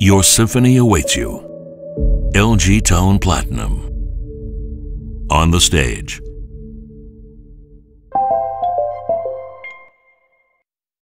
Your symphony awaits you. LG Tone Platinum. On the stage,